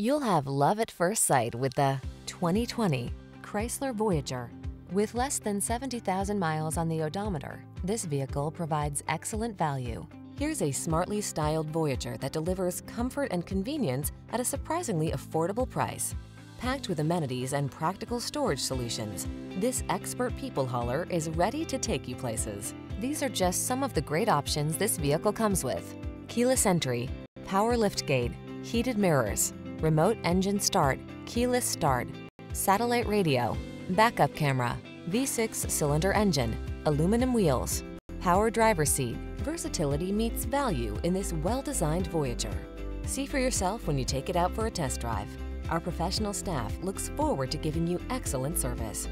You'll have love at first sight with the 2020 Chrysler Voyager. With less than 70,000 miles on the odometer, this vehicle provides excellent value. Here's a smartly styled Voyager that delivers comfort and convenience at a surprisingly affordable price. Packed with amenities and practical storage solutions, this expert people hauler is ready to take you places. These are just some of the great options this vehicle comes with. Keyless entry, power liftgate, heated mirrors, remote engine start, keyless start, satellite radio, backup camera, V6 cylinder engine, aluminum wheels, power driver seat. Versatility meets value in this well-designed Voyager. See for yourself when you take it out for a test drive. Our professional staff looks forward to giving you excellent service.